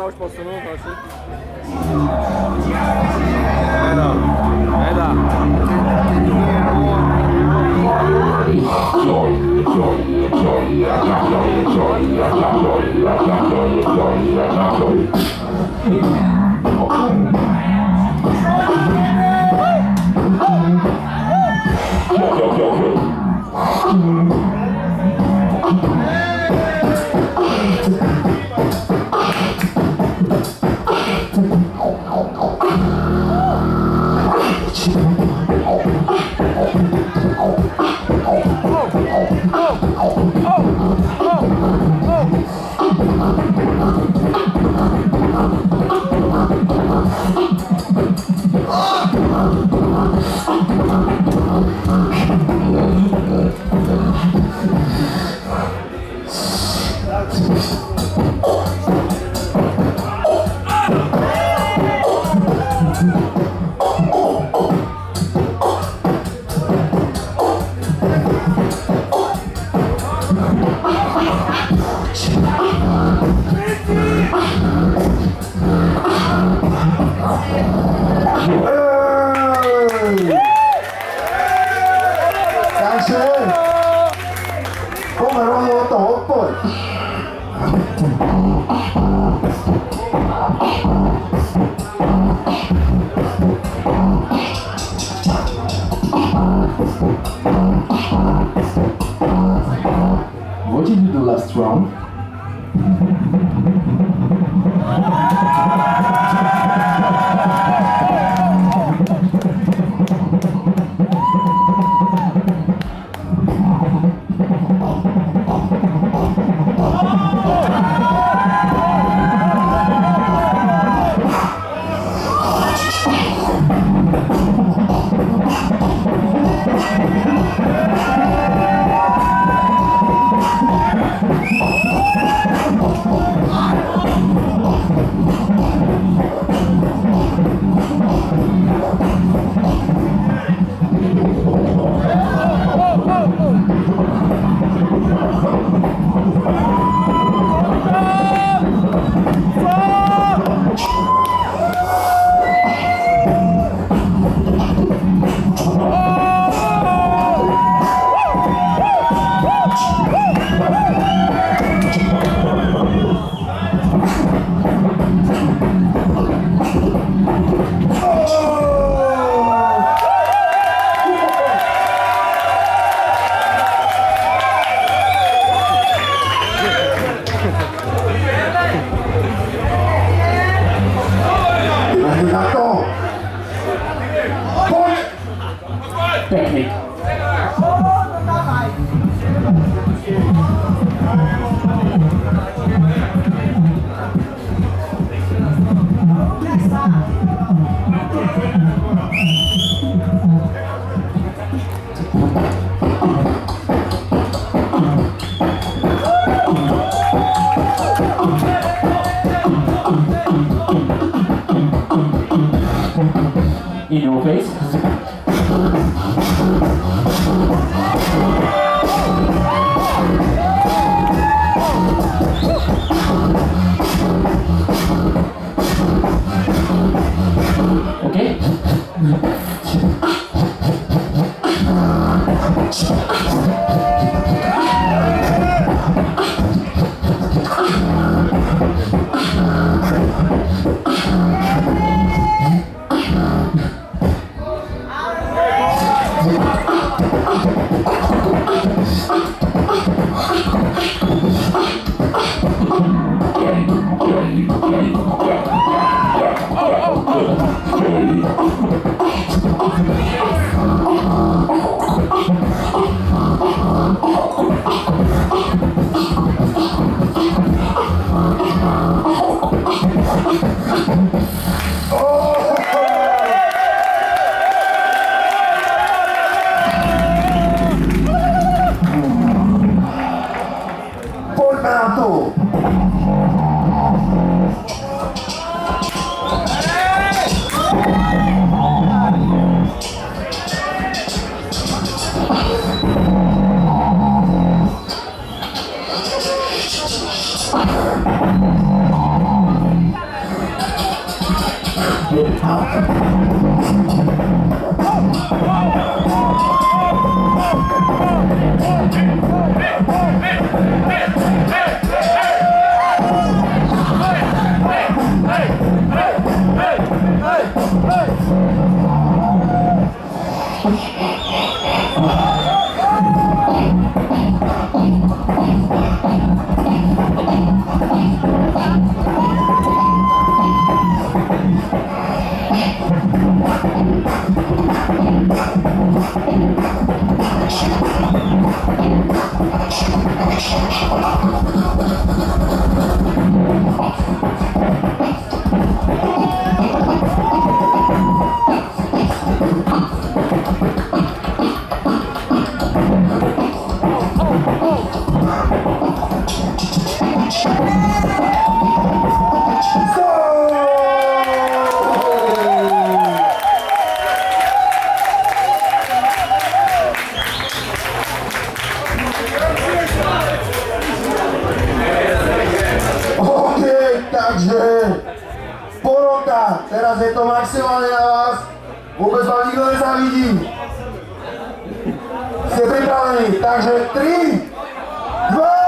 cały posunął, znaczy. Eda, Eda. Ej! Thank you. Technique. In your face. Oh, oh, oh, oh. Portanto, Thank you. OK, Thank. Takže porota, teraz je to maximálně na vás, vůbec vám nikdo nezávidí. Jste připraveni, takže tři, dva,